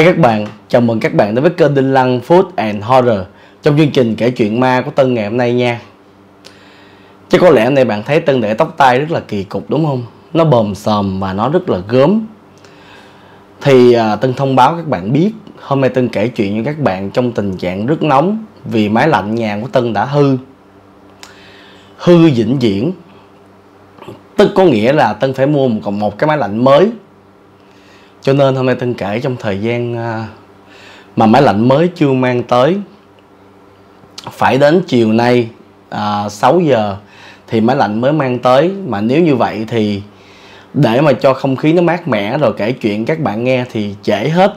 Hi các bạn, chào mừng các bạn đến với kênh Đinh Lăng Food and Horror Trong chương trình kể chuyện ma của Tân ngày hôm nay nha. Chắc có lẽ hôm nay bạn thấy Tân để tóc tai rất là kỳ cục đúng không? Nó bồm xòm và nó rất là gớm. Thì à, Tân thông báo các bạn biết Hôm nay Tân kể chuyện cho các bạn trong tình trạng rất nóng Vì máy lạnh nhà của Tân đã hư. Hư vĩnh viễn. Tức có nghĩa là Tân phải mua một, một cái máy lạnh mới cho nên hôm nay Tân kể trong thời gian à, mà máy lạnh mới chưa mang tới. Phải đến chiều nay à, 6 giờ thì máy lạnh mới mang tới. Mà nếu như vậy thì để mà cho không khí nó mát mẻ rồi kể chuyện các bạn nghe thì trễ hết.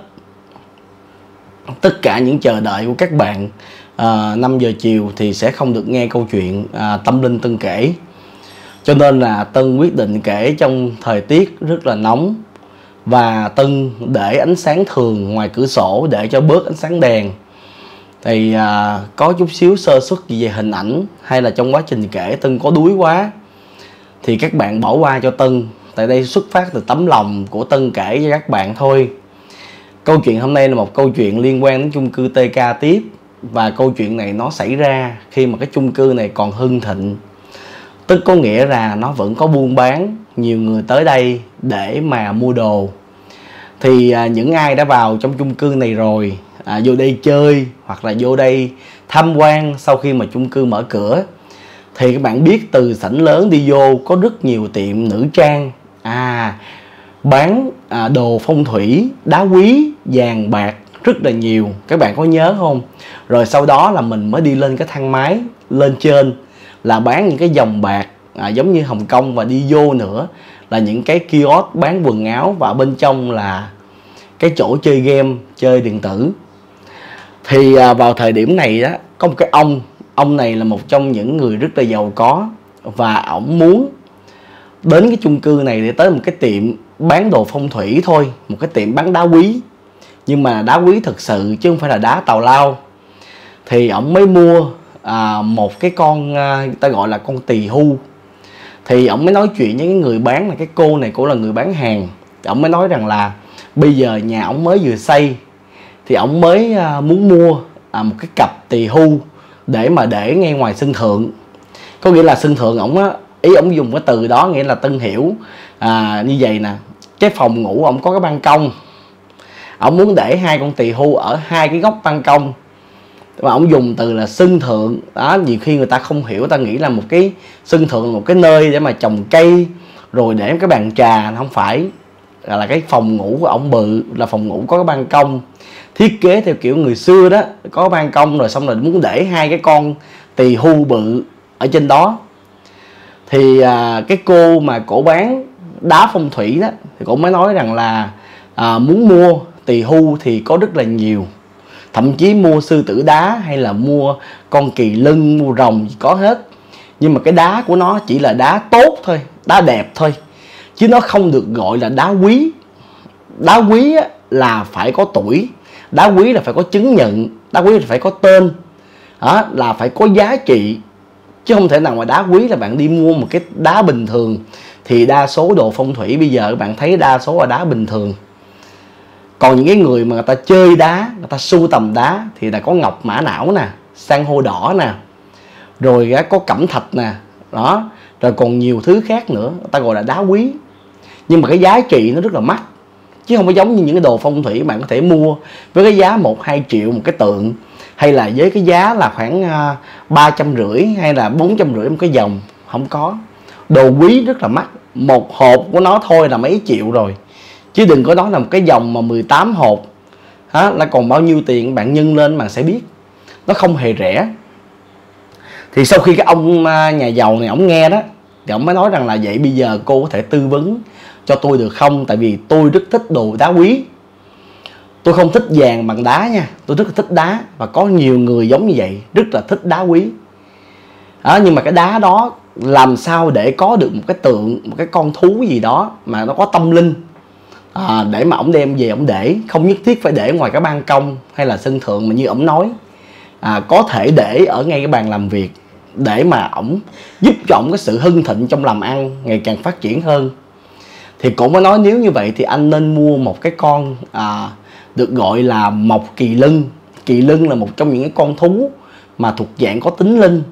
Tất cả những chờ đợi của các bạn à, 5 giờ chiều thì sẽ không được nghe câu chuyện à, tâm linh tân kể. Cho nên là tân quyết định kể trong thời tiết rất là nóng và Tân để ánh sáng thường ngoài cửa sổ để cho bớt ánh sáng đèn. Thì à, có chút xíu sơ suất gì về hình ảnh hay là trong quá trình kể Tân có đuối quá. Thì các bạn bỏ qua cho Tân. Tại đây xuất phát từ tấm lòng của Tân kể cho các bạn thôi. Câu chuyện hôm nay là một câu chuyện liên quan đến chung cư TK tiếp. Và câu chuyện này nó xảy ra khi mà cái chung cư này còn hưng thịnh. Tức có nghĩa là nó vẫn có buôn bán nhiều người tới đây để mà mua đồ. Thì à, những ai đã vào trong chung cư này rồi à, vô đây chơi hoặc là vô đây tham quan sau khi mà chung cư mở cửa thì các bạn biết từ sảnh lớn đi vô có rất nhiều tiệm nữ trang. À bán à, đồ phong thủy đá quý vàng bạc rất là nhiều. Các bạn có nhớ không? Rồi sau đó là mình mới đi lên cái thang máy lên trên là bán những cái dòng bạc à, giống như Hồng Kông và đi vô nữa là những cái kiosk bán quần áo và bên trong là cái chỗ chơi game chơi điện tử. Thì à, vào thời điểm này đó có một cái ông ông này là một trong những người rất là giàu có và ổng muốn đến cái chung cư này để tới một cái tiệm bán đồ phong thủy thôi một cái tiệm bán đá quý. Nhưng mà đá quý thực sự chứ không phải là đá tàu lao. Thì ổng mới mua à, một cái con à, ta gọi là con tỳ hưu thì ổng mới nói chuyện với cái người bán là cái cô này cũng là người bán hàng. Ổng mới nói rằng là bây giờ nhà ổng mới vừa xây thì ổng mới à, muốn mua à, một cái cặp tỳ hưu để mà để ngay ngoài sân thượng. Có nghĩa là sân thượng ổng á ý ổng dùng cái từ đó nghĩa là tân hiểu. À, như vậy nè cái phòng ngủ ổng có cái ban công. Ổng muốn để hai con tỳ hưu ở hai cái góc ban công mà ông dùng từ là sân thượng. Đó nhiều khi người ta không hiểu ta nghĩ là một cái sân thượng một cái nơi để mà trồng cây rồi để cái bàn trà không phải. Là cái phòng ngủ của ông bự là phòng ngủ có cái ban công. Thiết kế theo kiểu người xưa đó có ban công rồi xong rồi muốn để hai cái con tỳ hưu bự ở trên đó. Thì à, cái cô mà cổ bán đá phong thủy đó thì cổ mới nói rằng là à, muốn mua tỳ hưu thì có rất là nhiều thậm chí mua sư tử đá hay là mua con kỳ lân mua rồng gì có hết. Nhưng mà cái đá của nó chỉ là đá tốt thôi đá đẹp thôi. Chứ nó không được gọi là đá quý. Đá quý là phải có tuổi. Đá quý là phải có chứng nhận. Đá quý là phải có tên. Đó, là phải có giá trị. Chứ không thể nào mà đá quý là bạn đi mua một cái đá bình thường. Thì đa số đồ phong thủy bây giờ các bạn thấy đa số là đá bình thường còn những cái người mà người ta chơi đá, người ta sưu tầm đá thì là có ngọc mã não nè, san hô đỏ nè, rồi có cẩm thạch nè, đó. Rồi còn nhiều thứ khác nữa, người ta gọi là đá quý. Nhưng mà cái giá trị nó rất là mắc, chứ không có giống như những cái đồ phong thủy bạn có thể mua với cái giá một, hai triệu một cái tượng, hay là với cái giá là khoảng à, ba trăm rưỡi hay là bốn trăm rưỡi một cái dòng, không có. Đồ quý rất là mắc, một hộp của nó thôi là mấy triệu rồi chứ đừng có nói là một cái dòng mà 18 hộp á là còn bao nhiêu tiền bạn nhân lên bạn sẽ biết. Nó không hề rẻ. Thì sau khi cái ông à, nhà giàu này ông nghe đó thì ông mới nói rằng là vậy bây giờ cô có thể tư vấn cho tôi được không? Tại vì tôi rất thích đồ đá quý. Tôi không thích vàng bằng đá nha. Tôi rất là thích đá và có nhiều người giống như vậy rất là thích đá quý. À, nhưng mà cái đá đó làm sao để có được một cái tượng một cái con thú gì đó mà nó có tâm linh? À, để mà ổng đem về ổng để không nhất thiết phải để ngoài cái ban công hay là sân thượng mà như ổng nói. À, có thể để ở ngay cái bàn làm việc để mà ổng giúp cho ổng cái sự hưng thịnh trong làm ăn ngày càng phát triển hơn. Thì cũng mới nói nếu như vậy thì anh nên mua một cái con à, được gọi là mộc kỳ lân. Kỳ lân là một trong những cái con thú mà thuộc dạng có tính linh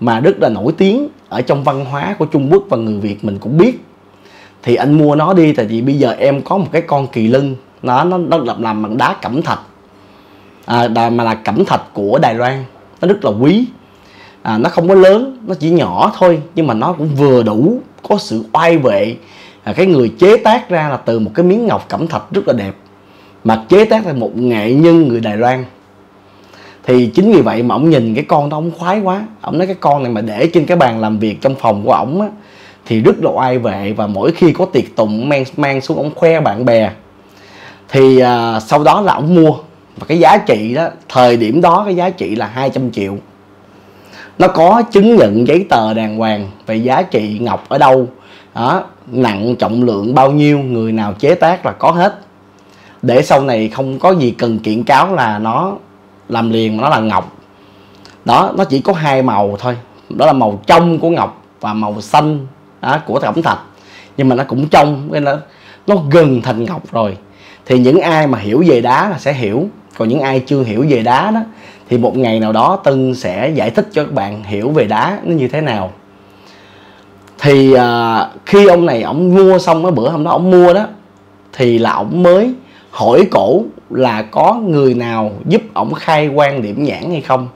mà rất là nổi tiếng ở trong văn hóa của Trung Quốc và người Việt mình cũng biết thì anh mua nó đi tại vì bây giờ em có một cái con kỳ lân. Nó nó nó làm làm bằng đá cẩm thạch. À, mà là cẩm thạch của Đài Loan. Nó rất là quý. À, nó không có lớn nó chỉ nhỏ thôi nhưng mà nó cũng vừa đủ có sự oai vệ. À, cái người chế tác ra là từ một cái miếng ngọc cẩm thạch rất là đẹp. Mà chế tác là một nghệ nhân người Đài Loan. Thì chính vì vậy mà ông nhìn cái con đó ông khoái quá. Ông nói cái con này mà để trên cái bàn làm việc trong phòng của ổng á thì rất là oai vệ và mỗi khi có tiệc tùng mang mang xuống ông khoe bạn bè thì à, sau đó là ông mua. Và cái giá trị đó thời điểm đó cái giá trị là 200 triệu. Nó có chứng nhận giấy tờ đàng hoàng về giá trị ngọc ở đâu đó nặng trọng lượng bao nhiêu người nào chế tác là có hết. Để sau này không có gì cần kiện cáo là nó làm liền mà nó là ngọc. Đó nó chỉ có hai màu thôi. Đó là màu trong của ngọc và màu xanh đó, của cẩm thạch nhưng mà nó cũng trong nên là nó gần thành ngọc rồi. Thì những ai mà hiểu về đá là sẽ hiểu. Còn những ai chưa hiểu về đá đó thì một ngày nào đó tân sẽ giải thích cho các bạn hiểu về đá nó như thế nào. Thì à, khi ông này ông mua xong cái bữa hôm đó ông mua đó thì là ông mới hỏi cổ là có người nào giúp ông khai quan điểm nhãn hay không.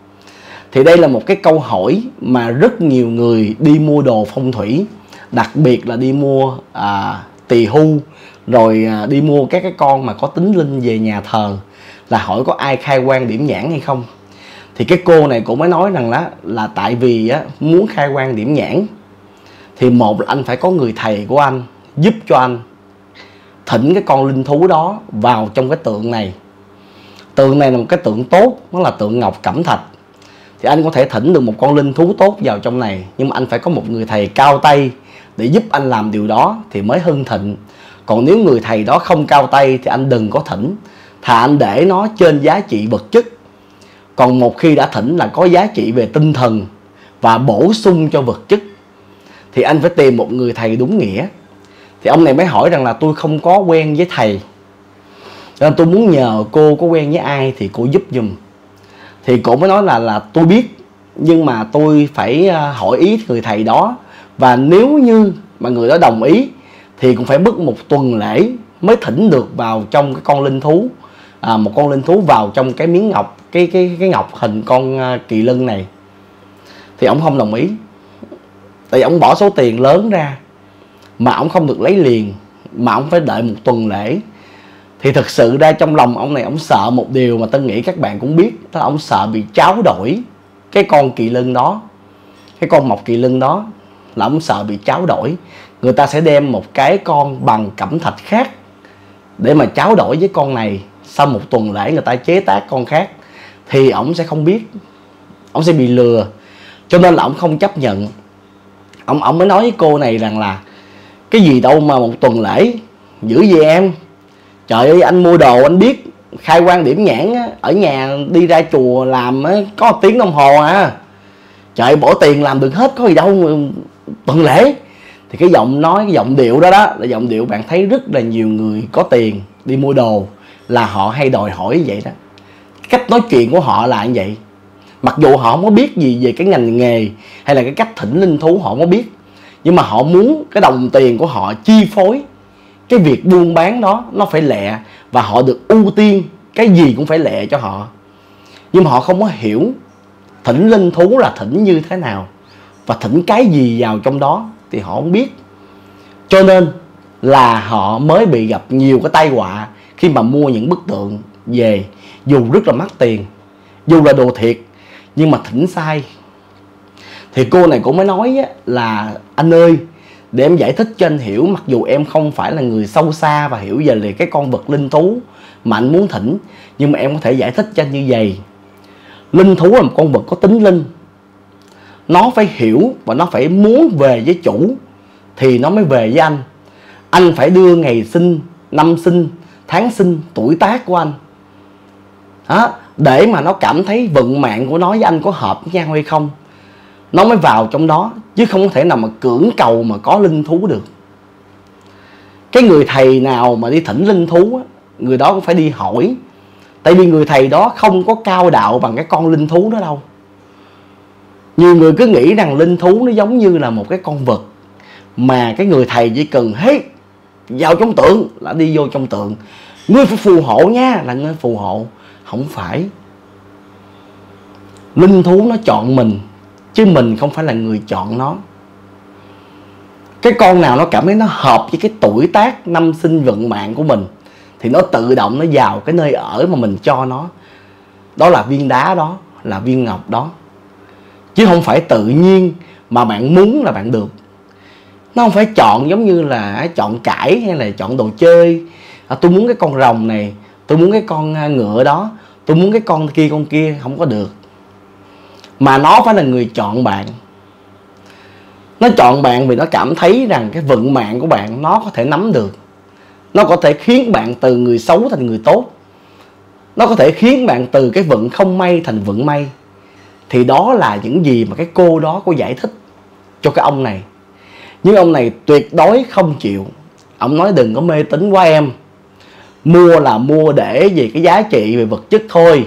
Thì đây là một cái câu hỏi mà rất nhiều người đi mua đồ phong thủy đặc biệt là đi mua à, tỳ hưu rồi à, đi mua các cái con mà có tính linh về nhà thờ là hỏi có ai khai quan điểm nhãn hay không. Thì cái cô này cũng mới nói rằng là là tại vì á, muốn khai quan điểm nhãn thì một là anh phải có người thầy của anh giúp cho anh thỉnh cái con linh thú đó vào trong cái tượng này. Tượng này là một cái tượng tốt nó là tượng ngọc cẩm thạch. Thì anh có thể thỉnh được một con linh thú tốt vào trong này nhưng mà anh phải có một người thầy cao tay để giúp anh làm điều đó thì mới hưng thịnh. Còn nếu người thầy đó không cao tay thì anh đừng có thỉnh, thà anh để nó trên giá trị vật chất. Còn một khi đã thỉnh là có giá trị về tinh thần và bổ sung cho vật chất, thì anh phải tìm một người thầy đúng nghĩa. Thì ông này mới hỏi rằng là tôi không có quen với thầy nên tôi muốn nhờ cô có quen với ai thì cô giúp giùm. Thì cô mới nói là là tôi biết, nhưng mà tôi phải à, hỏi ý người thầy đó và nếu như mà người đó đồng ý thì cũng phải mất một tuần lễ mới thỉnh được vào trong cái con linh thú. À, một con linh thú vào trong cái miếng ngọc cái cái cái ngọc hình con à, kỳ lân này. Thì ông không đồng ý. Tại vì ông bỏ số tiền lớn ra mà ông không được lấy liền mà ông phải đợi một tuần lễ. Thì thực sự ra trong lòng ông này ông sợ một điều mà tôi nghĩ các bạn cũng biết đó là ông sợ bị tráo đổi cái con kỳ lân đó cái con mọc kỳ lân đó là ông sợ bị tráo đổi. Người ta sẽ đem một cái con bằng cẩm thạch khác để mà tráo đổi với con này. Sau một tuần lễ người ta chế tác con khác thì ổng sẽ không biết. Ổng sẽ bị lừa. Cho nên là ổng không chấp nhận. Ông ổng mới nói với cô này rằng là cái gì đâu mà một tuần lễ giữ gì em? Trời ơi anh mua đồ anh biết khai quan điểm nhãn á, ở nhà đi ra chùa làm á, có một tiếng đồng hồ à. Trời bỏ tiền làm được hết có gì đâu tuần lễ, thì cái giọng nói, cái giọng điệu đó đó là giọng điệu bạn thấy rất là nhiều người có tiền đi mua đồ là họ hay đòi hỏi vậy đó. Cách nói chuyện của họ là như vậy. Mặc dù họ không có biết gì về cái ngành nghề hay là cái cách thỉnh linh thú họ không có biết, nhưng mà họ muốn cái đồng tiền của họ chi phối cái việc buôn bán đó, nó phải lẹ và họ được ưu tiên cái gì cũng phải lẹ cho họ. Nhưng mà họ không có hiểu thỉnh linh thú là thỉnh như thế nào và thỉnh cái gì vào trong đó thì họ không biết. Cho nên là họ mới bị gặp nhiều cái tai họa khi mà mua những bức tượng về, dù rất là mắc tiền, dù là đồ thiệt, nhưng mà thỉnh sai. Thì cô này cũng mới nói là, anh ơi, để em giải thích cho anh hiểu, mặc dù em không phải là người sâu xa và hiểu về cái con vật linh thú mà anh muốn thỉnh, nhưng mà em có thể giải thích cho anh như vậy. Linh thú là một con vật có tính linh nó phải hiểu và nó phải muốn về với chủ thì nó mới về với anh. Anh phải đưa ngày sinh năm sinh tháng sinh tuổi tác của anh. Đó, để mà nó cảm thấy vận mạng của nó với anh có hợp với nhau hay không nó mới vào trong đó chứ không có thể nào mà cưỡng cầu mà có linh thú được. Cái người thầy nào mà đi thỉnh linh thú người đó cũng phải đi hỏi. Tại vì người thầy đó không có cao đạo bằng cái con linh thú đó đâu nhiều người cứ nghĩ rằng linh thú nó giống như là một cái con vật mà cái người thầy chỉ cần hết vào trong tượng là đi vô trong tượng. Ngươi phải phù hộ nha, là ngươi phù hộ, không phải. Linh thú nó chọn mình, chứ mình không phải là người chọn nó. Cái con nào nó cảm thấy nó hợp với cái tuổi tác năm sinh vận mạng của mình, thì nó tự động nó vào cái nơi ở mà mình cho nó. Đó là viên đá đó, là viên ngọc đó chứ không phải tự nhiên mà bạn muốn là bạn được. Nó không phải chọn giống như là chọn cải hay là chọn đồ chơi. À, tôi muốn cái con rồng này tôi muốn cái con à, ngựa đó tôi muốn cái con kia con kia không có được. Mà nó phải là người chọn bạn. Nó chọn bạn vì nó cảm thấy rằng cái vận mạng của bạn nó có thể nắm được. Nó có thể khiến bạn từ người xấu thành người tốt. Nó có thể khiến bạn từ cái vận không may thành vận may thì đó là những gì mà cái cô đó có giải thích cho cái ông này. Nhưng ông này tuyệt đối không chịu. Ông nói đừng có mê tín quá em. Mua là mua để vì cái giá trị về vật chất thôi.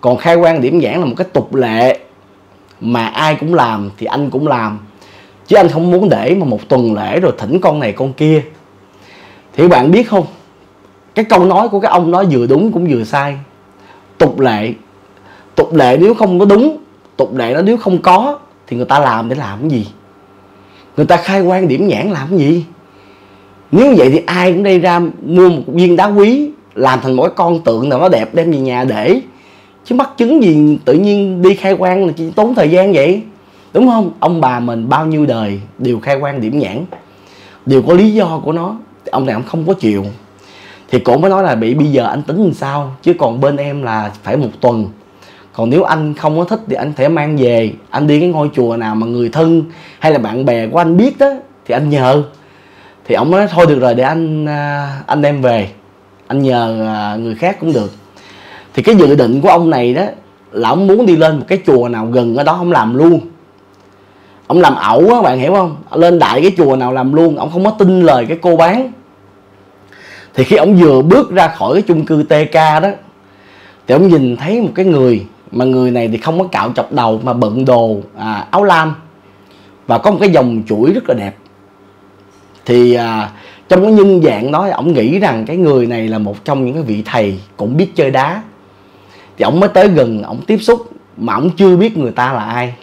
Còn khai quan điểm giảng là một cái tục lệ mà ai cũng làm thì anh cũng làm. Chứ anh không muốn để mà một tuần lễ rồi thỉnh con này con kia. Thì bạn biết không? Cái câu nói của cái ông đó vừa đúng cũng vừa sai. Tục lệ. Tục lệ nếu không có đúng tục lệ nó nếu không có, thì người ta làm để làm cái gì? Người ta khai quan điểm nhãn làm cái gì? Nếu vậy thì ai cũng đây ra mua một viên đá quý, làm thành một cái con tượng nào nó đẹp, đem về nhà để. Chứ mắc chứng gì tự nhiên đi khai quan là chỉ tốn thời gian vậy? Đúng không? Ông bà mình bao nhiêu đời đều khai quan điểm nhãn, đều có lý do của nó, ông này ông không có chịu thì cổ mới nói là bị bây giờ anh tính làm sao? Chứ còn bên em là phải một tuần còn nếu anh không có thích thì anh thể mang về. Anh đi cái ngôi chùa nào mà người thân hay là bạn bè của anh biết đó thì anh nhờ. Thì ông nói, thôi được rồi, để anh à, anh đem về. Anh nhờ à, người khác cũng được. Thì cái dự định của ông này đó là ông muốn đi lên một cái chùa nào gần ở đó ông làm luôn. Ông làm ẩu á, bạn hiểu không? Lên đại cái chùa nào làm luôn, ông không có tin lời cái cô bán. Thì khi ông vừa bước ra khỏi cái chung cư TK đó, thì ông nhìn thấy một cái người mà người này thì không có cạo chọc đầu mà bận đồ à, áo lam. Và có một cái dòng chuỗi rất là đẹp. Thì à, trong cái nhân dạng đó ông nghĩ rằng cái người này là một trong những cái vị thầy cũng biết chơi đá. Thì ông mới tới gần ông tiếp xúc mà ông chưa biết người ta là ai.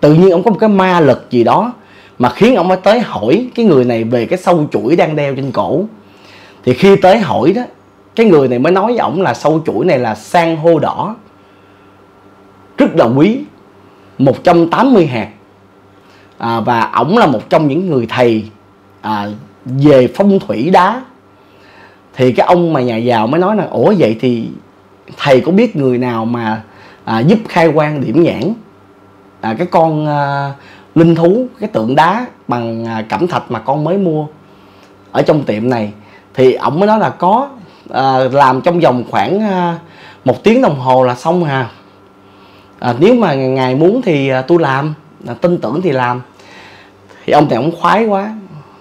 Tự nhiên ông có một cái ma lực gì đó mà khiến ông mới tới hỏi cái người này về cái sâu chuỗi đang đeo trên cổ. Thì khi tới hỏi đó cái người này mới nói với ổng là sâu chuỗi này là san hô đỏ rất là quý 180 hạt. À, và ổng là một trong những người thầy à, về phong thủy đá. Thì cái ông mà nhà giàu mới nói là ủa vậy thì thầy có biết người nào mà à, giúp khai quang điểm nhãn à, cái con à, linh thú cái tượng đá bằng à, cẩm thạch mà con mới mua ở trong tiệm này? Thì ổng mới nói là có à, làm trong vòng khoảng à, một tiếng đồng hồ là xong hà à, nếu mà ngài muốn thì à, tôi làm. À, tin tưởng thì làm. Thì ông này ông khoái quá.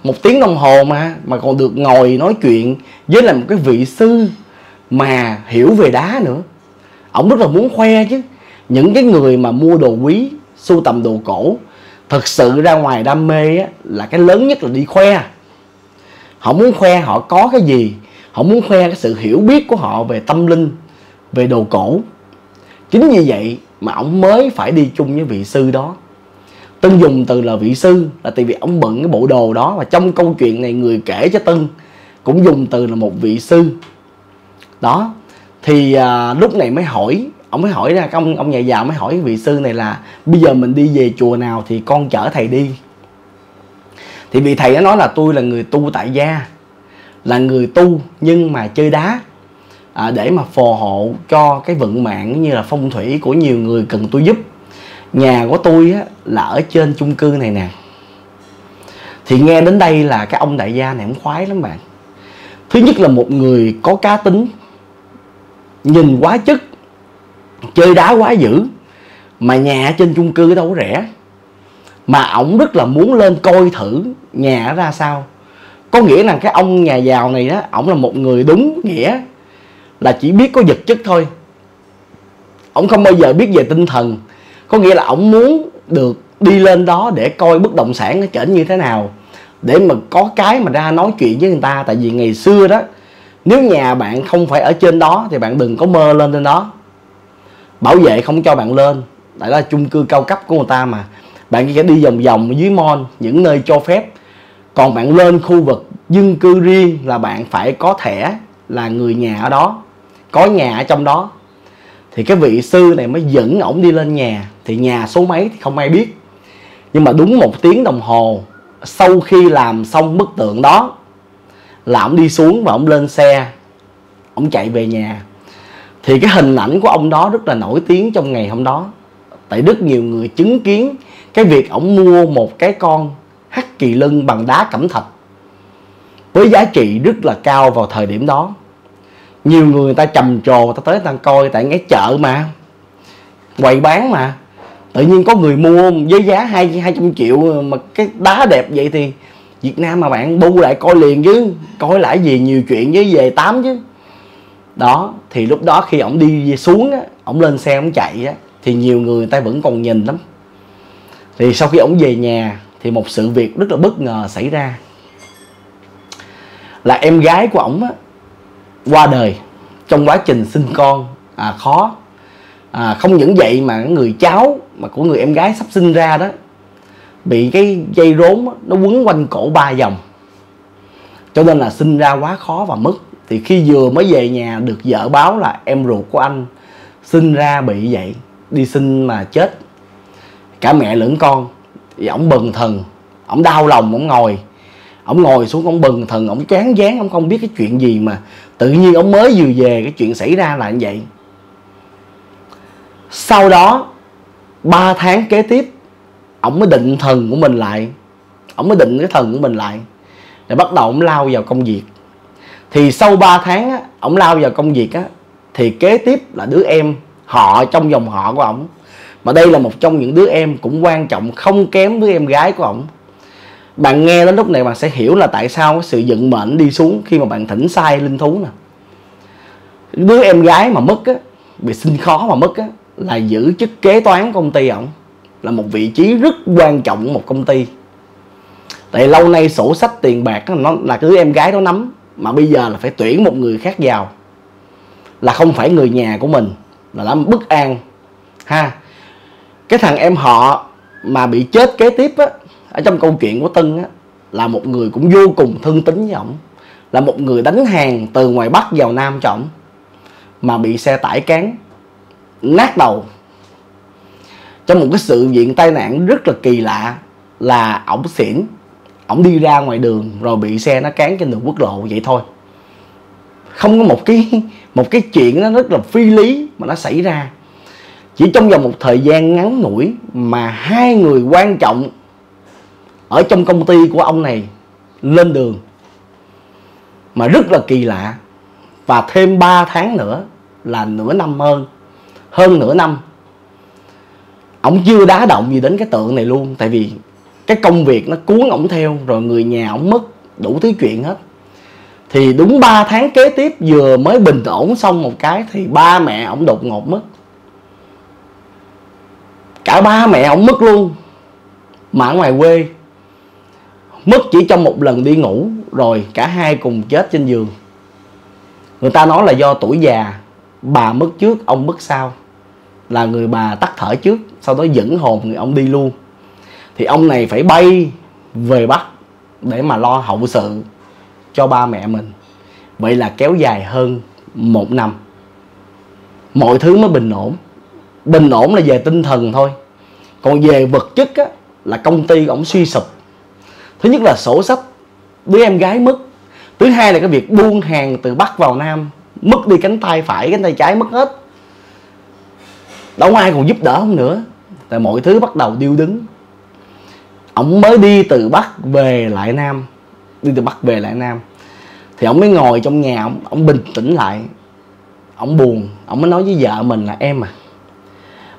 Một tiếng đồng hồ mà mà còn được ngồi nói chuyện với là một cái vị sư mà hiểu về đá nữa. Ông rất là muốn khoe chứ. Những cái người mà mua đồ quý sưu tầm đồ cổ thật sự ra ngoài đam mê á, là cái lớn nhất là đi khoe. Họ muốn khoe họ có cái gì. Họ muốn khoe cái sự hiểu biết của họ về tâm linh về đồ cổ. Chính vì vậy mà ông mới phải đi chung với vị sư đó. Tân dùng từ là vị sư là tại vì ông bận cái bộ đồ đó và trong câu chuyện này người kể cho Tân cũng dùng từ là một vị sư. Đó thì à, lúc này mới hỏi ông mới hỏi ra ông ông nhà già mới hỏi vị sư này là bây giờ mình đi về chùa nào thì con chở thầy đi. Thì vị thầy đó nói là tôi là người tu tại gia là người tu nhưng mà chơi đá à, để mà phù hộ cho cái vận mạng như là phong thủy của nhiều người cần tôi giúp. Nhà của tôi á, là ở trên chung cư này nè. Thì nghe đến đây là cái ông đại gia này cũng khoái lắm bạn. Thứ nhất là một người có cá tính nhìn quá chất chơi đá quá dữ mà nhà trên chung cư đâu có rẻ. Mà ổng rất là muốn lên coi thử nhà ra sao. Có nghĩa là cái ông nhà giàu này đó ổng là một người đúng nghĩa là chỉ biết có vật chất thôi. Ổng không bao giờ biết về tinh thần. Có nghĩa là ổng muốn được đi lên đó để coi bất động sản nó trở như thế nào, để mà có cái mà ra nói chuyện với người ta. Tại vì ngày xưa đó, nếu nhà bạn không phải ở trên đó thì bạn đừng có mơ lên trên đó. Bảo vệ không cho bạn lên. Tại đó là chung cư cao cấp của người ta mà. Bạn chỉ phải đi vòng vòng dưới mon những nơi cho phép. Còn bạn lên khu vực dân cư riêng là bạn phải có thẻ là người nhà ở đó có nhà ở trong đó. Thì cái vị sư này mới dẫn ổng đi lên nhà. Thì nhà số mấy thì không ai biết. Nhưng mà đúng một tiếng đồng hồ, sau khi làm xong bức tượng đó, là ổng đi xuống và ổng lên xe, ổng chạy về nhà. Thì cái hình ảnh của ông đó rất là nổi tiếng trong ngày hôm đó. Tại rất nhiều người chứng kiến cái việc ổng mua một cái con hắc kỳ lân bằng đá cẩm thạch với giá trị rất là cao vào thời điểm đó nhiều người, người ta trầm trồ người ta tới người ta coi tại ngay chợ mà quầy bán mà. Tự nhiên có người mua với giá hai hai trăm triệu mà cái đá đẹp vậy thì Việt Nam mà bạn bu lại coi liền chứ coi lại gì nhiều chuyện với về tám chứ. Đó thì lúc đó khi ổng đi xuống á ổng lên xe ổng chạy á thì nhiều người, người ta vẫn còn nhìn lắm. Thì sau khi ổng về nhà thì một sự việc rất là bất ngờ xảy ra. Là em gái của ổng á qua đời trong quá trình sinh con. À, khó. À, không những vậy mà người cháu mà của người em gái sắp sinh ra đó bị cái dây rốn đó, nó quấn quanh cổ ba vòng. Cho nên là sinh ra quá khó và mất. Thì khi vừa mới về nhà được vợ báo là em ruột của anh sinh ra bị vậy đi sinh mà chết. Cả mẹ lẫn con thì ổng bần thần ổng đau lòng ổng ngồi. Ổng ngồi xuống ổng bần thần ổng chán dáng ổng không biết cái chuyện gì mà tự nhiên ông mới vừa về cái chuyện xảy ra là như vậy. Sau đó 3 tháng kế tiếp ổng mới định thần của mình lại. Ổng mới định cái thần của mình lại. Để bắt đầu ổng lao vào công việc. Thì sau 3 tháng á, ổng lao vào công việc á thì kế tiếp là đứa em họ trong dòng họ của ổng. Mà đây là một trong những đứa em cũng quan trọng không kém đứa em gái của ổng bạn nghe đến lúc này bạn sẽ hiểu là tại sao cái sự giận mệnh đi xuống khi mà bạn thỉnh sai linh thú nè. Đứa em gái mà mất á, bị sinh khó mà mất á, là giữ chức kế toán công ty ổng, là một vị trí rất quan trọng của một công ty. Tại lâu nay sổ sách tiền bạc nó là cứ đứa em gái nó nắm, mà bây giờ là phải tuyển một người khác vào. Là không phải người nhà của mình, là làm bất an. Ha, cái thằng em họ mà bị chết kế tiếp á ở trong câu chuyện của Tân á, là một người cũng vô cùng thân tính với ổng, là một người đánh hàng từ ngoài Bắc vào Nam cho ổng, mà bị xe tải cán nát đầu. Trong một cái sự kiện tai nạn rất là kỳ lạ là ổng xỉn, ổng đi ra ngoài đường rồi bị xe nó cán trên đường quốc lộ vậy thôi. Không có một cái một cái chuyện nó rất là phi lý mà nó xảy ra. Chỉ trong vòng một thời gian ngắn ngủi mà hai người quan trọng ở trong công ty của ông này, lên đường, mà rất là kỳ lạ. Và thêm 3 tháng nữa là nửa năm hơn hơn nửa năm, ổng chưa đá động gì đến cái tượng này luôn. Tại vì cái công việc nó cuốn ổng theo, rồi người nhà ổng mất, đủ thứ chuyện hết. Thì đúng 3 tháng kế tiếp, vừa mới bình ổn xong một cái, thì ba mẹ ổng đột ngột mất. Cả ba mẹ ổng mất luôn, mà ở ngoài quê mất chỉ trong một lần đi ngủ rồi cả hai cùng chết trên giường. Người ta nói là do tuổi già bà mất trước ông mất sau. Là người bà tắt thở trước sau đó dẫn hồn người ông đi luôn. Thì ông này phải bay về bắc để mà lo hậu sự cho ba mẹ mình. Vậy là kéo dài hơn một năm. Mọi thứ mới bình ổn. Bình ổn là về tinh thần thôi. Còn về vật chất á, là công ty ổng suy sụp thứ nhất là sổ sách. Đứa em gái mất. Thứ hai là cái việc buôn hàng từ bắc vào nam. Mất đi cánh tay phải, cánh tay trái mất hết. Đâu ai còn giúp đỡ không nữa. Tại mọi thứ bắt đầu điêu đứng. Ổng mới đi từ bắc về lại nam. Đi từ bắc về lại nam. Thì ổng mới ngồi trong nhà ổng ổng bình tĩnh lại. Ổng buồn. Ổng mới nói với vợ mình là, em à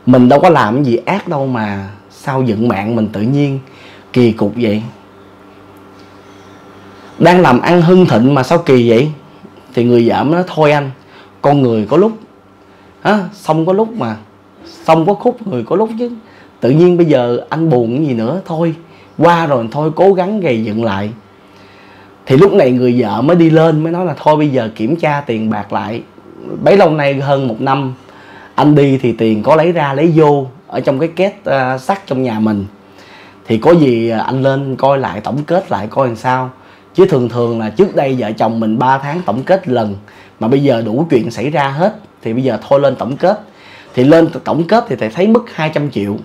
mình đâu có làm gì ác đâu mà sao dựng mạng mình tự nhiên kỳ cục vậy? Đang làm ăn hưng thịnh mà sao kỳ vậy? Thì người vợ mới nói thôi anh. Con người có lúc á xong có lúc mà xong có khúc người có lúc chứ. Tự nhiên bây giờ anh buồn cái gì nữa thôi qua rồi thôi cố gắng gầy dựng lại. Thì lúc này người vợ mới đi lên mới nói là thôi bây giờ kiểm tra tiền bạc lại. Bấy lâu nay hơn một năm anh đi thì tiền có lấy ra lấy vô ở trong cái két uh, sắt trong nhà mình. Thì có gì à, anh lên coi lại tổng kết lại coi làm sao chứ thường thường là trước đây vợ chồng mình 3 tháng tổng kết lần mà bây giờ đủ chuyện xảy ra hết thì bây giờ thôi lên tổng kết. Thì lên tổng kết thì thầy thấy mất 200 triệu.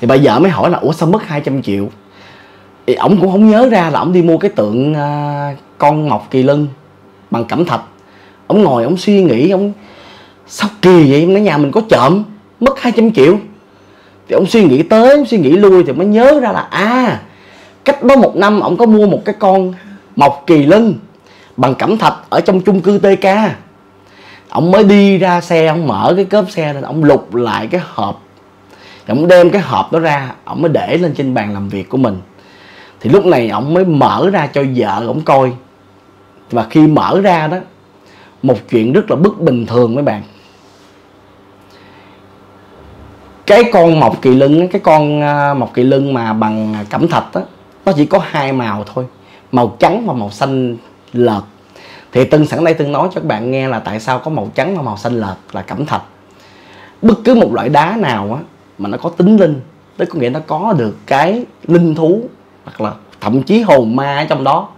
Thì bà vợ mới hỏi là ủa sao mất 200 triệu? Thì ổng cũng không nhớ ra là ổng đi mua cái tượng uh, con mọc kỳ lân bằng cẩm thạch. Ổng ngồi ổng suy nghĩ ổng sao kỳ vậy? Nói nhà mình có trộm mất 200 triệu. Thì ổng suy nghĩ tới suy nghĩ lui thì mới nhớ ra là à cách đó một năm ông có mua một cái con mọc kỳ lân bằng cẩm thạch ở trong chung cư TK ông mới đi ra xe, ông mở cái cốp xe lên ông lục lại cái hộp. Ông đem cái hộp đó ra, ông mới để lên trên bàn làm việc của mình. Thì lúc này ông mới mở ra cho vợ ông coi. Và khi mở ra đó, một chuyện rất là bất bình thường mấy bạn. Cái con mọc kỳ lưng cái con à, mọc kỳ lưng mà bằng cẩm thạch á nó chỉ có hai màu thôi, màu trắng và màu xanh lợt. Thì tân sẵn đây tân nói cho các bạn nghe là tại sao có màu trắng và màu xanh lợt là cẩm thạch. Bất cứ một loại đá nào á, mà nó có tính linh, tức có nghĩa nó có được cái linh thú, hoặc là thậm chí hồn ma ở trong đó,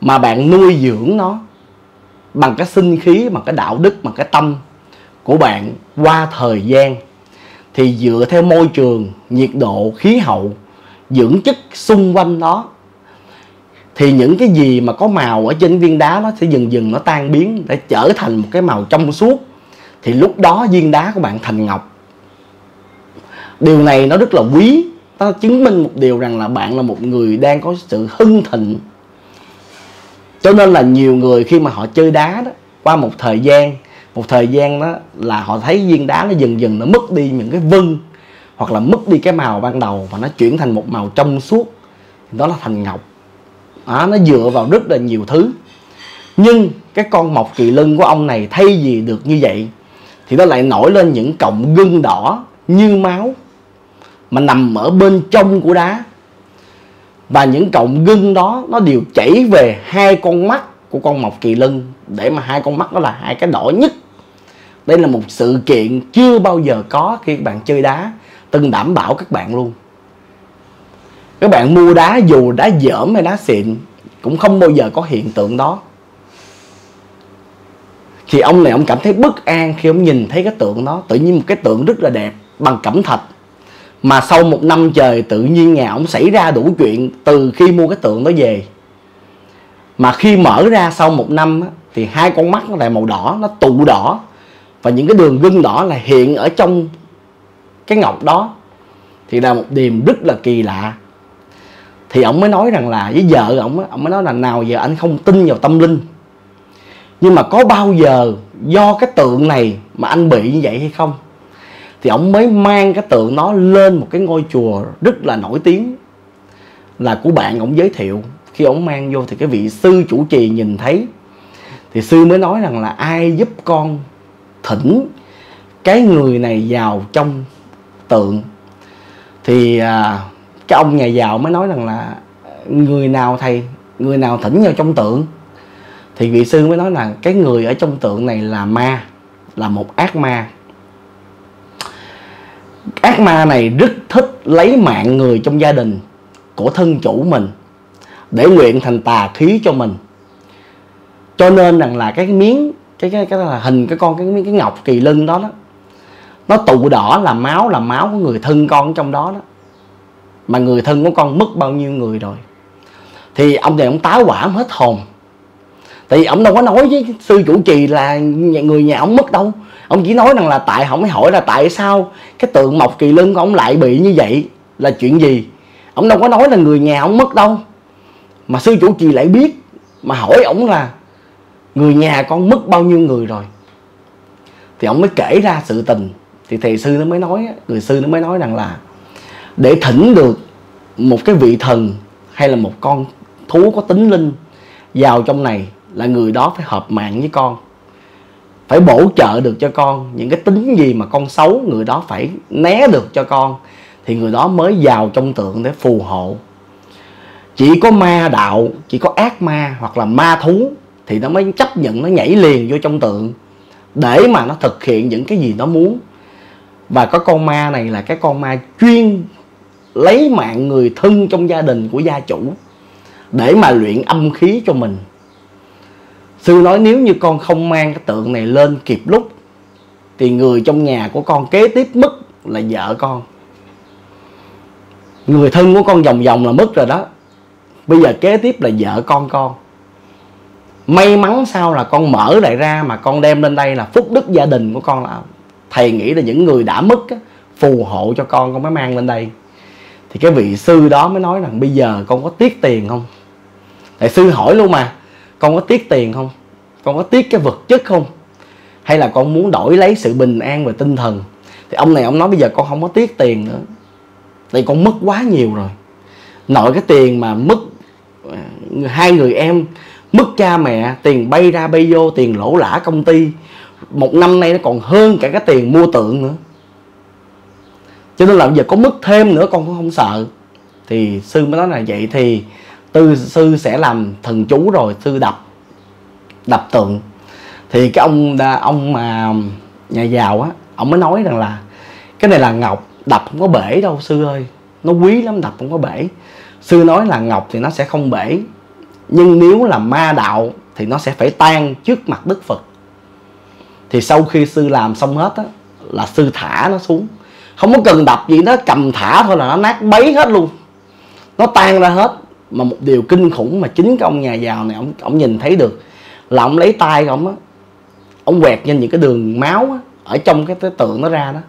mà bạn nuôi dưỡng nó bằng cái sinh khí, bằng cái đạo đức, bằng cái tâm của bạn qua thời gian, thì dựa theo môi trường, nhiệt độ, khí hậu dưỡng chất xung quanh nó, thì những cái gì mà có màu ở trên viên đá nó sẽ dần dần nó tan biến, để trở thành một cái màu trong suốt. Thì lúc đó viên đá của bạn thành ngọc. Điều này nó rất là quý, nó chứng minh một điều rằng là bạn là một người đang có sự hưng thịnh. Cho nên là nhiều người khi mà họ chơi đá đó, qua một thời gian, một thời gian đó là họ thấy viên đá nó dần dần nó mất đi những cái vân hoặc là mất đi cái màu ban đầu và nó chuyển thành một màu trong suốt đó là thành ngọc. À, nó dựa vào rất là nhiều thứ. Nhưng cái con mọc kỳ lân của ông này thay vì được như vậy thì nó lại nổi lên những cọng gân đỏ như máu mà nằm ở bên trong của đá. Và những cọng gân đó nó đều chảy về hai con mắt của con mọc kỳ lân để mà hai con mắt đó là hai cái đỏ nhất. Đây là một sự kiện chưa bao giờ có khi các bạn chơi đá từng đảm bảo các bạn luôn. Các bạn mua đá dù đá dởm hay đá xịn cũng không bao giờ có hiện tượng đó. Thì ông này ông cảm thấy bất an khi ông nhìn thấy cái tượng đó. Tự nhiên một cái tượng rất là đẹp, bằng cẩm thạch. Mà sau một năm trời tự nhiên nhà ông xảy ra đủ chuyện từ khi mua cái tượng đó về. Mà khi mở ra sau một năm thì hai con mắt nó lại màu đỏ, nó tụ đỏ. Và những cái đường gân đỏ là hiện ở trong cái ngọc đó, thì là một điềm rất là kỳ lạ. Thì ông mới nói rằng là với vợ ông ông mới nói là nào giờ anh không tin vào tâm linh. Nhưng mà có bao giờ do cái tượng này mà anh bị như vậy hay không? Thì ông mới mang cái tượng nó lên một cái ngôi chùa rất là nổi tiếng là của bạn ông giới thiệu. Khi ông mang vô thì cái vị sư chủ trì nhìn thấy. Thì sư mới nói rằng là ai giúp con thỉnh cái người này vào trong tượng. Thì à, cái ông nhà giàu mới nói rằng là người nào thầy người nào thỉnh vào trong tượng? Thì vị sư mới nói là cái người ở trong tượng này là ma là một ác ma. Ác ma này rất thích lấy mạng người trong gia đình của thân chủ mình để nguyện thành tà khí cho mình. Cho nên rằng là cái miếng cái cái cái là hình cái con cái miếng cái ngọc kỳ lân đó đó nó tụ đỏ là máu là máu của người thân con trong đó đó. Mà người thân của con mất bao nhiêu người rồi. Thì ông này ông táo quả hết hồn. Tại vì ông đâu có nói với sư chủ trì là người nhà ông mất đâu. Ông chỉ nói rằng là tại ông mới hỏi là tại sao cái tượng mọc kỳ lưng của ông lại bị như vậy là chuyện gì. Ông đâu có nói là người nhà ông mất đâu. Mà sư chủ trì lại biết, mà hỏi ông là người nhà con mất bao nhiêu người rồi. Thì ông mới kể ra sự tình thì thầy sư nó mới nói, người sư nó mới nói rằng là để thỉnh được một cái vị thần hay là một con thú có tính linh vào trong này là người đó phải hợp mạng với con, phải bổ trợ được cho con. Những cái tính gì mà con xấu, người đó phải né được cho con, thì người đó mới vào trong tượng để phù hộ. Chỉ có ma đạo, chỉ có ác ma hoặc là ma thú thì nó mới chấp nhận, nó nhảy liền vô trong tượng để mà nó thực hiện những cái gì nó muốn và có con ma này là cái con ma chuyên lấy mạng người thân trong gia đình của gia chủ để mà luyện âm khí cho mình. Sư nói nếu như con không mang cái tượng này lên kịp lúc, thì người trong nhà của con kế tiếp mất là vợ con. Người thân của con vòng vòng là mất rồi đó. Bây giờ kế tiếp là vợ con con. May mắn sao là con mở lại ra mà con đem lên đây là phúc đức gia đình của con là thầy nghĩ là những người đã mất á, phù hộ cho con con mới mang lên đây. Thì cái vị sư đó mới nói rằng bây giờ con có tiếc tiền không? Thầy sư hỏi luôn mà con có tiếc tiền không? Con có tiếc cái vật chất không? Hay là con muốn đổi lấy sự bình an và tinh thần? Thì ông này ông nói bây giờ con không có tiếc tiền nữa. Tại con mất quá nhiều rồi. Nội cái tiền mà mất ờ, hai người em mất cha mẹ tiền bay ra bay vô tiền lỗ lã công ty một năm nay nó còn hơn cả cái tiền mua tượng nữa. Cho nên là giờ có mất thêm nữa con cũng không sợ. Thì sư mới nói là vậy thì tư sư sẽ làm thần chú rồi sư đập đập tượng. Thì cái ông ông mà nhà giàu á, ông mới nói rằng là cái này là ngọc, đập không có bể đâu sư ơi. Nó quý lắm, đập không có bể. Sư nói là ngọc thì nó sẽ không bể, nhưng nếu là ma đạo thì nó sẽ phải tan trước mặt đức phật thì sau khi sư làm xong hết á là sư thả nó xuống. Không có cần đập gì nó cầm thả thôi là nó nát bấy hết luôn. Nó tan ra hết. Mà một điều kinh khủng mà chính cái ông nhà giàu này ông ông nhìn thấy được là ông lấy tay ông á ông quẹt lên những cái đường máu á, ở trong cái, cái tượng nó ra đó.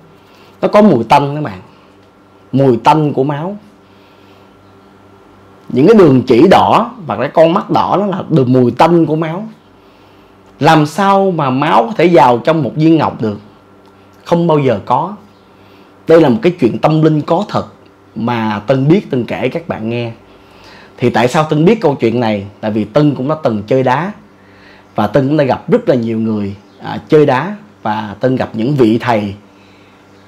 Nó có mùi tanh các bạn. Mùi tanh của máu. Những cái đường chỉ đỏ và cái con mắt đỏ đó là đường mùi tanh của máu làm sao mà máu có thể vào trong một viên ngọc được? Không bao giờ có. Đây là một cái chuyện tâm linh có thật mà tân biết tân kể các bạn nghe. Thì tại sao tân biết câu chuyện này? Tại vì tân cũng đã từng chơi đá và tân cũng đã gặp rất là nhiều người à, chơi đá và tân gặp những vị thầy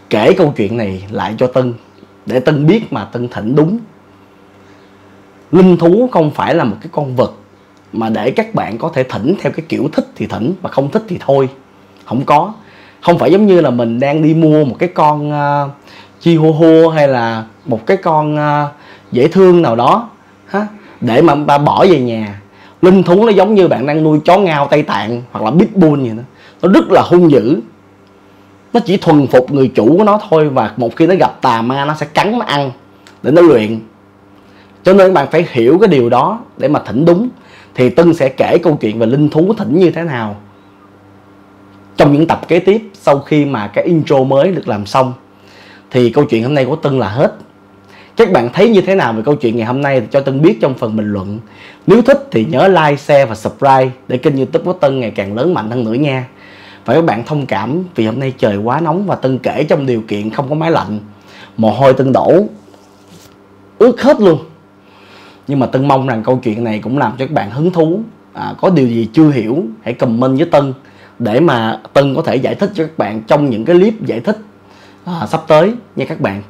kể câu chuyện này lại cho tân để tân biết mà tân thỉnh đúng. Linh thú không phải là một cái con vật mà để các bạn có thể thỉnh theo cái kiểu thích thì thỉnh mà không thích thì thôi. Không có. Không phải giống như là mình đang đi mua một cái con ờ, uh, chihuahua hay là một cái con uh, dễ thương nào đó ha để mà ta bỏ về nhà. Linh thú nó giống như bạn đang nuôi chó ngao tây tạng hoặc là pitbull vậy đó. Nó rất là hung dữ. Nó chỉ thuần phục người chủ của nó thôi và một khi nó gặp tà ma nó sẽ cắn nó ăn để nó luyện. Cho nên các bạn phải hiểu cái điều đó để mà thỉnh đúng thì tân sẽ kể câu chuyện về linh thú thỉnh như thế nào trong những tập kế tiếp sau khi mà cái intro mới được làm xong thì câu chuyện hôm nay của tân là hết các bạn thấy như thế nào về câu chuyện ngày hôm nay thì cho Tân biết trong phần bình luận. Nếu thích thì nhớ like, share và subscribe để kênh youtube của Tân ngày càng lớn mạnh hơn nữa nha. Và các bạn thông cảm vì hôm nay trời quá nóng và Tân kể trong điều kiện không có máy lạnh. Mồ hôi Tân đổ ướt hết luôn. Nhưng mà Tân mong rằng câu chuyện này cũng làm cho các bạn hứng thú. À, có điều gì chưa hiểu hãy comment với Tân để mà Tân có thể giải thích cho các bạn trong những cái clip giải thích à, sắp tới nha các bạn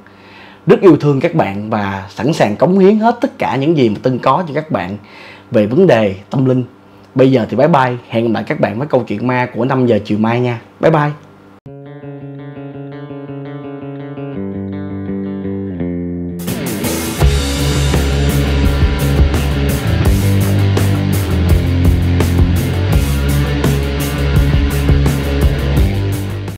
rất yêu thương các bạn và sẵn sàng cống hiến hết tất cả những gì mà Tân có cho các bạn về vấn đề tâm linh. Bây giờ thì bye bye, hẹn gặp lại các bạn với câu chuyện ma của 5 giờ chiều mai nha. Bye bye.